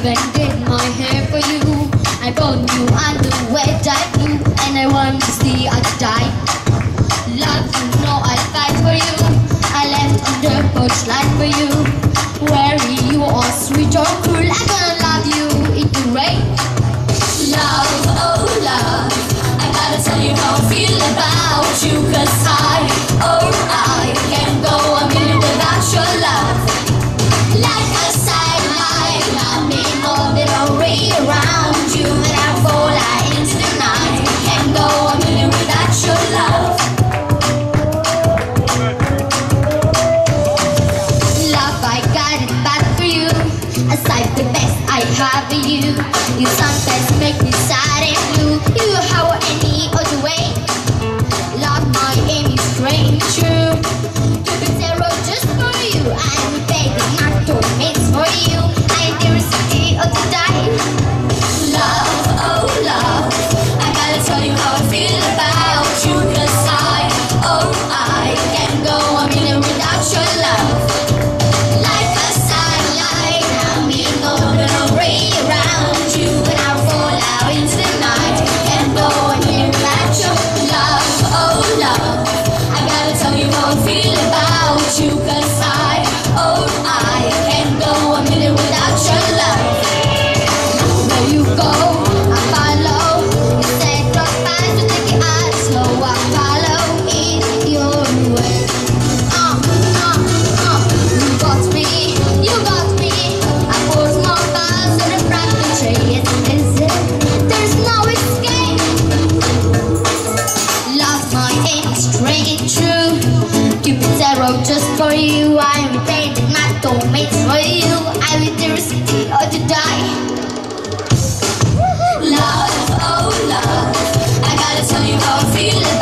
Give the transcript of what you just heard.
even did my hair for you. I bought new underwear, dye blue, and I want to see I die. Love, you know I fight for you. I left under porch light for you. Worry you are sweet or cruel, I gonna love you in the rain. Love. Aside the best I have you. You sometimes make me oh love, I gotta tell you how I'm feeling about wrote just for you. I am painting my tomates for you. I will the recipe or to die Love, oh love. I gotta tell you how I feel.